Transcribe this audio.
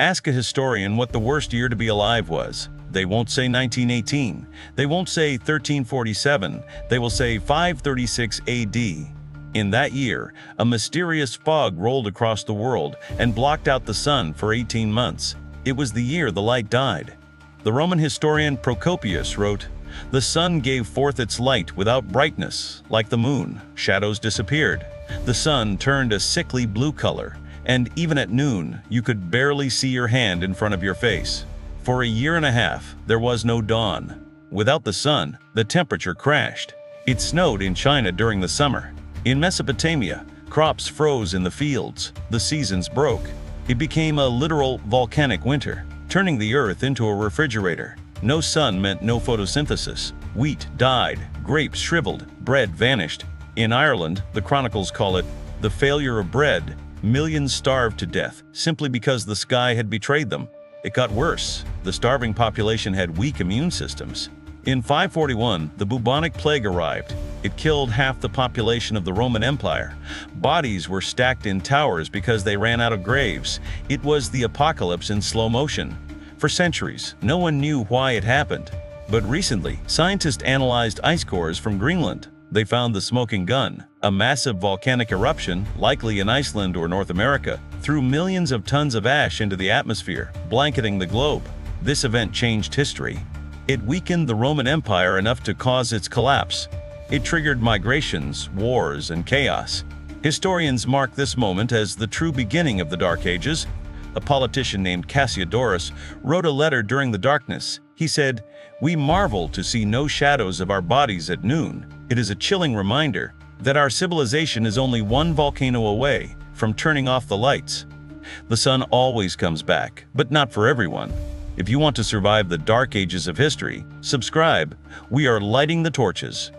Ask a historian what the worst year to be alive was. They won't say 1918. They won't say 1347. They will say 536 AD. In that year, a mysterious fog rolled across the world and blocked out the sun for 18 months. It was the year the light died. The Roman historian Procopius wrote, The sun gave forth its light without brightness, like the moon. Shadows disappeared. The sun turned a sickly blue color, and even at noon, you could barely see your hand in front of your face. For a year and a half, there was no dawn. Without the sun, the temperature crashed. It snowed in China during the summer. In Mesopotamia, crops froze in the fields. The seasons broke. It became a literal volcanic winter, turning the earth into a refrigerator. No sun meant no photosynthesis. Wheat died, grapes shriveled, bread vanished. In Ireland, the chronicles call it the failure of bread. Millions starved to death simply because the sky had betrayed them. It got worse. The starving population had weak immune systems. In 541, the bubonic plague arrived. It killed half the population of the Roman Empire. Bodies were stacked in towers because they ran out of graves. It was the apocalypse in slow motion. For centuries, no one knew why it happened. But recently, scientists analyzed ice cores from Greenland. They found the smoking gun, a massive volcanic eruption, likely in Iceland or North America, threw millions of tons of ash into the atmosphere, blanketing the globe. This event changed history. It weakened the Roman Empire enough to cause its collapse. It triggered migrations, wars, and chaos. Historians mark this moment as the true beginning of the Dark Ages. A politician named Cassiodorus wrote a letter during the darkness. He said, We marvel to see no shadows of our bodies at noon. It is a chilling reminder that our civilization is only one volcano away from turning off the lights. The sun always comes back, but not for everyone. If you want to survive the dark ages of history, subscribe. We are lighting the torches.